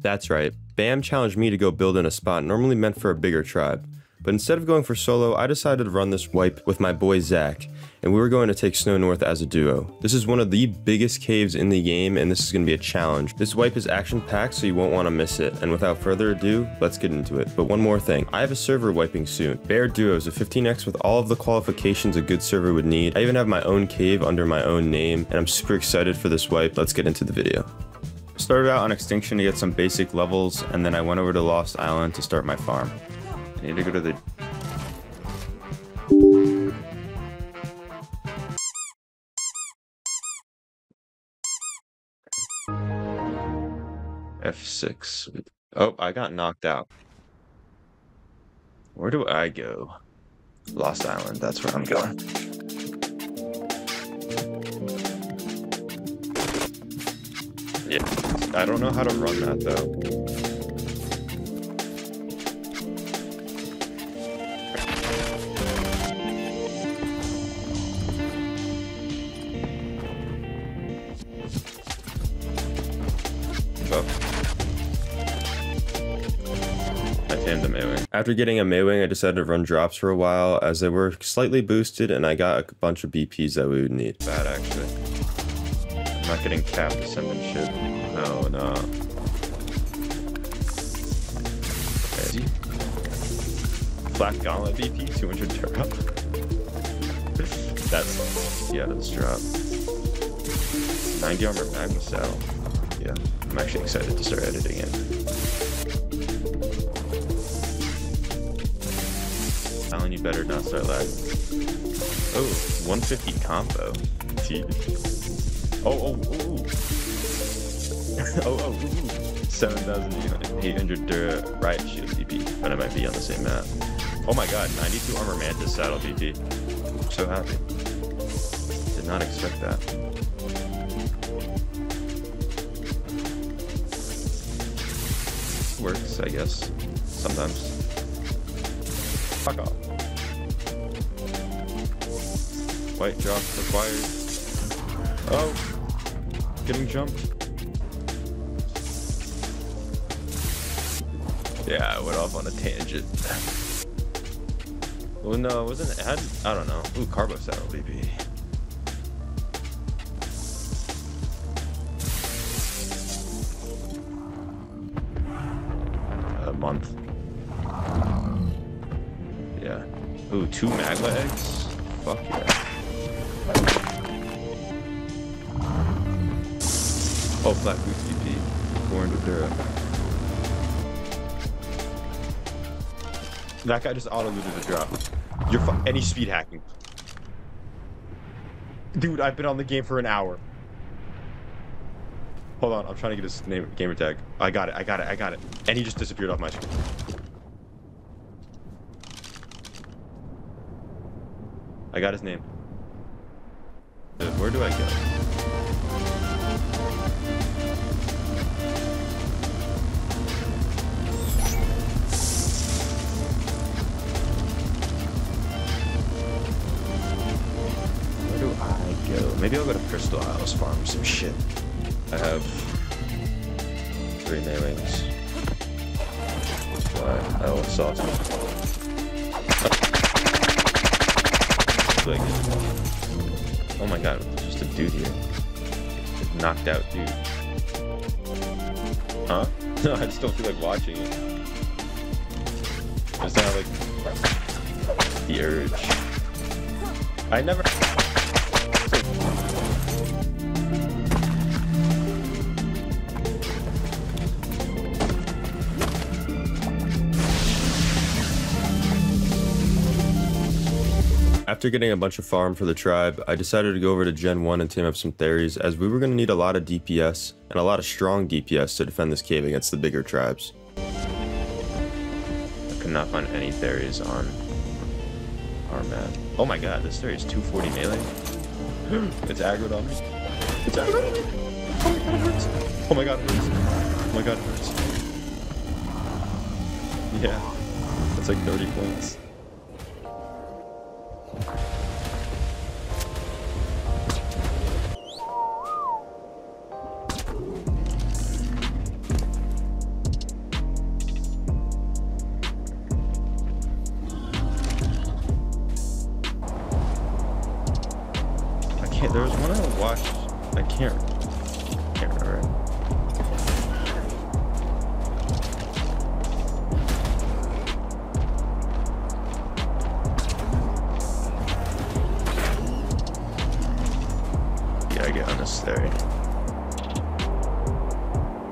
That's right, Bam challenged me to go build in a spot normally meant for a bigger tribe. But instead of going for solo, I decided to run this wipe with my boy Zach, and we were going to take Snow North as a duo. This is one of the biggest caves in the game, and this is going to be a challenge. This wipe is action packed, so you won't want to miss it. And without further ado, let's get into it. But one more thing, I have a server wiping soon. Behr Duos, a 15x with all of the qualifications a good server would need. I even have my own cave under my own name, and I'm super excited for this wipe. Let's get into the video. Started out on Extinction to get some basic levels, and then I went over to Lost Island to start my farm. I need to go to the F6. Oh, I got knocked out. Where do I go? Lost Island, that's where I'm going. I don't know how to run that though. I aimed a melee. After getting a Maewing, I decided to run drops for a while as they were slightly boosted and I got a bunch of BPs that we would need. Bad actually. Not getting capped ascendant shit. No, no. Okay. Flak Gauntlet BP, 200 drop. That's, yeah, that's drop. 90 armor magma saddle. Yeah, I'm actually excited to start editing it. Alan, you better not start lagging. Oh, 150 combo. Oh, oh, oh. oh, oh, ooh. 7,800 Dura Riot Shield BP, but I might be on the same map. Oh my god, 92 Armor Mantis Saddle. I'm so happy. Did not expect that. Works, I guess. Sometimes. Fuck off. White drop required. Oh! Getting jumped. Yeah, I went off on a tangent. well, no, it wasn't. It had, I don't know. Ooh, Carbo Saddle BP. A month. Yeah. Ooh, two magma eggs? Fuck yeah. Oh, Black VP. Born to Dura. That guy just auto-looted the drop. You're fu- any speed hacking. Dude, I've been on the game for an hour. Hold on, I'm trying to get his name gamer tag. I got it, I got it, I got it. And he just disappeared off my screen. I got his name. Where do I go? Maybe I'll go to Crystal Isles farm some shit. I have three Maewings. Why? Oh, awesome. Like, oh my god, just a dude here. Just knocked out dude. Huh? No, I just don't feel like watching it. It's not like the urge. I never. After getting a bunch of farm for the tribe, I decided to go over to Gen 1 and team up some Theris as we were going to need a lot of DPS and a lot of strong DPS to defend this cave against the bigger tribes. I could not find any Theris on our map. Oh my god, this Theri is 240 melee. it's aggroed on me. It's aggroed on me. Oh my god, it hurts. Oh my god, it hurts. Oh my god, it hurts. Yeah, that's like 30 points. Can't. There was one I watched. I can't. Can't remember. Yeah, I get unnecessary.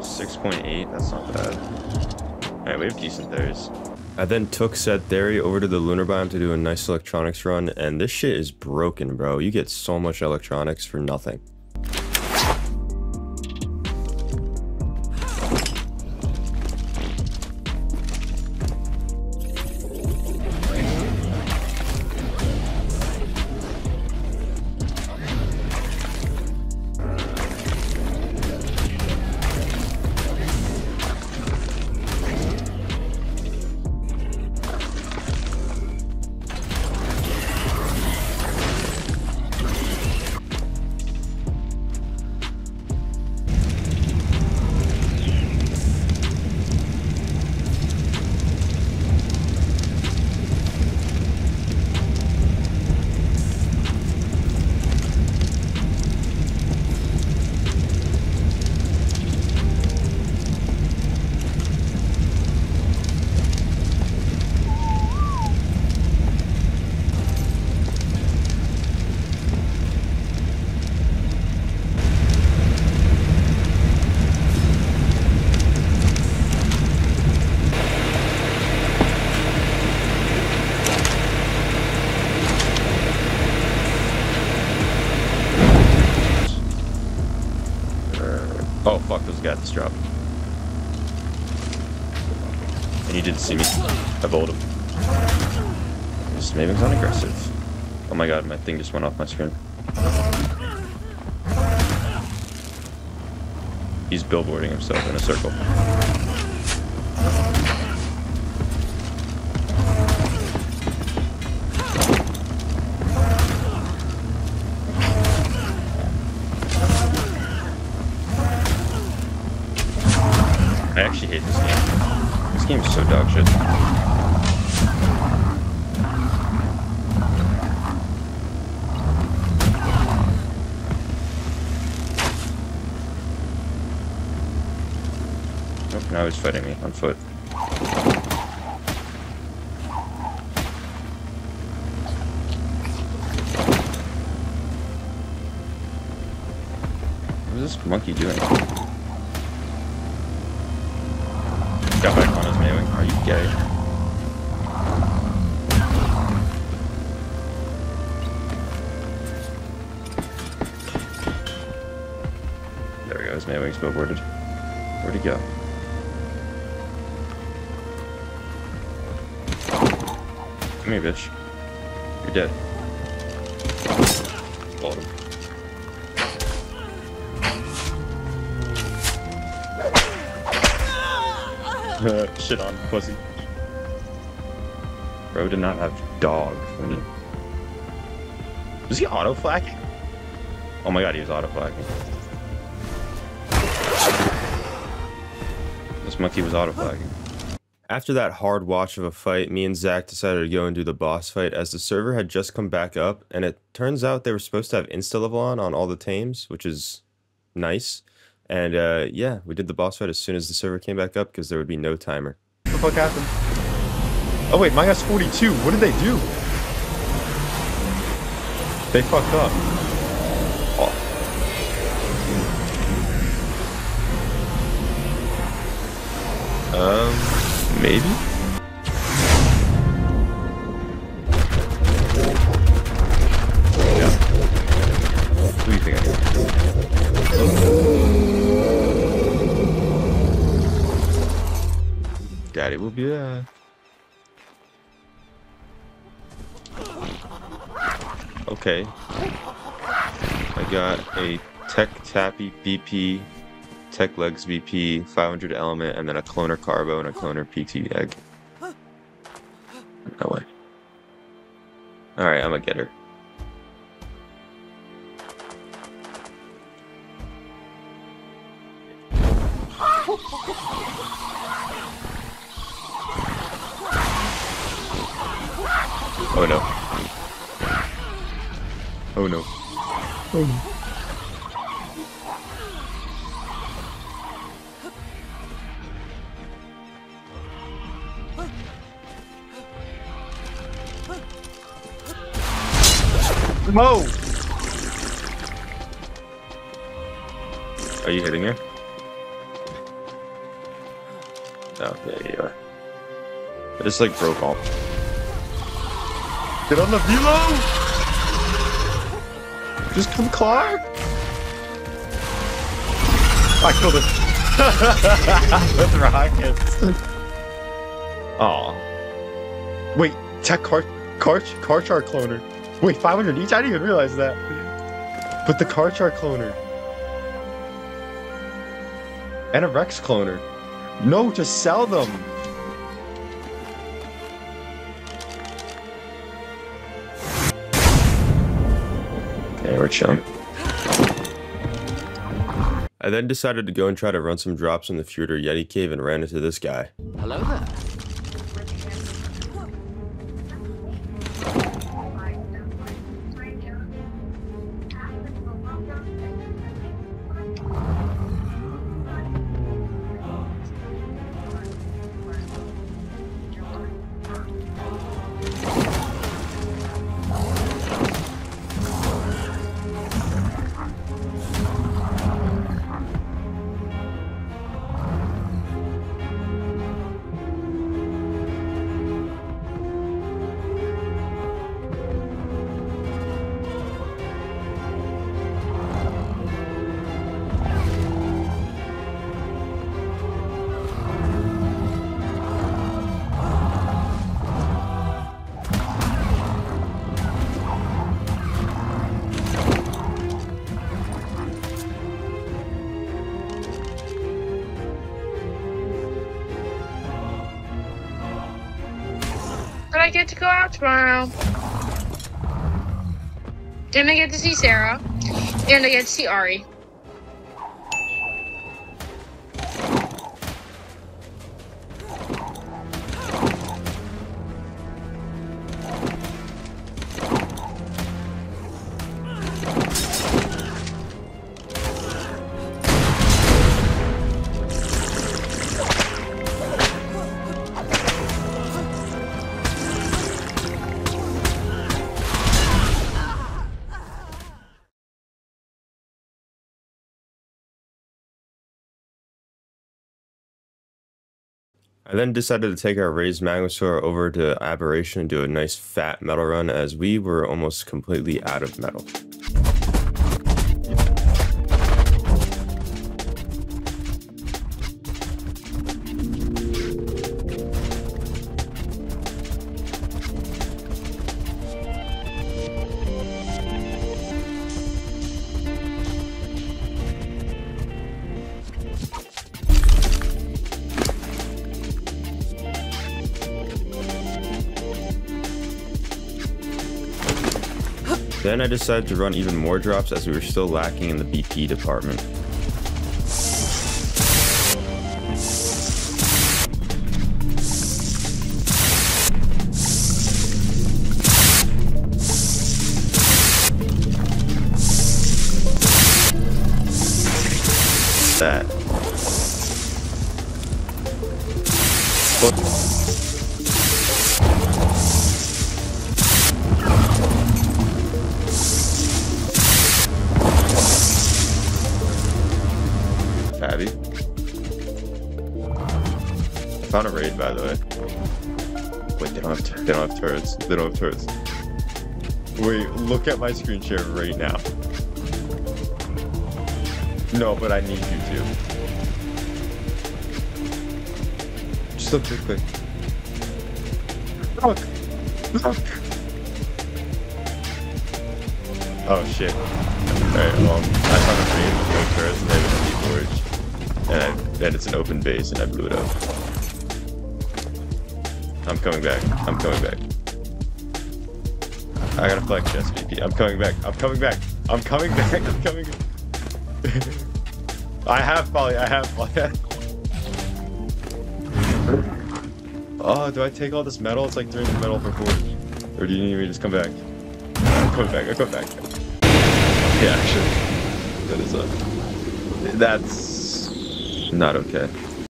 6.8, that's not bad. Alright, we have decent Theris. I then took said Theri over to the lunar biome to do a nice electronics run, and this shit is broken, bro. You get so much electronics for nothing. Fuck, those guys. And you didn't see me. I bowled him. This Maven's unaggressive. Oh my god, my thing just went off my screen. He's billboarding himself in a circle. This so dog shit. Nope, now he's fighting me on foot. What is this monkey doing? Got back on his Maewing. Are you gay? There we go. His Maewing's billboarded. Where'd he go? Come here, bitch. You're dead. Hold Shit on pussy. Bro did not have dog. Was he auto flacking? Oh my god, he was auto flacking. This monkey was auto flacking. After that hard watch of a fight, me and Zach decided to go and do the boss fight as the server had just come back up, and it turns out they were supposed to have insta level on on all the tames, which is nice. And uh, yeah, we did the boss fight as soon as the server came back up because there would be no timer. What the fuck happened? Oh wait, my guy's 42. What did they do? They fucked up. Oh. Um, maybe? Daddy will be there. Okay. I got a Tech Tappy BP, Tech Legs BP, 500 Element, and then a Cloner Carbo and a Cloner PT Egg. No way. Alright, I'm a getter. Oh no. Oh no. Oh no. Whoa! Are you hitting her? Oh, there you are. I just like broke off. Get on the velo! Just come Clark! I killed it. With rockets. Aw. Wait, tech car, car, car chart cloner. Wait, 500 each? I didn't even realize that. But the car chart cloner. And a Rex cloner. No, just sell them. We're chilling. I then decided to go and try to run some drops in the Fjordur Yeti cave and ran into this guy. Get to go out tomorrow. And I get to see Sarah. And I get to see Ari. I then decided to take our raised Magmasaur over to Aberration and do a nice fat metal run as we were almost completely out of metal. Then I decided to run even more drops as we were still lacking in the BP department. Wait, they don't have they don't have turrets. They don't have turrets. Wait, look at my screen share right now. No, but I need you to. Just look real quick. Look. Look. Oh shit. Alright, um, I found a raid with no turrets and they have a forge. And, I, and it's an open base and I blew it up. I'm coming back. I'm coming back. I gotta flex SVP. I'm coming back. I'm coming back. I'm coming back. I'm coming I have poly. I have poly. oh, do I take all this metal? It's like three metal for four. Or do you need me to just come back? I'm coming back. I'm coming back. Yeah, actually, that is a. That's Not okay.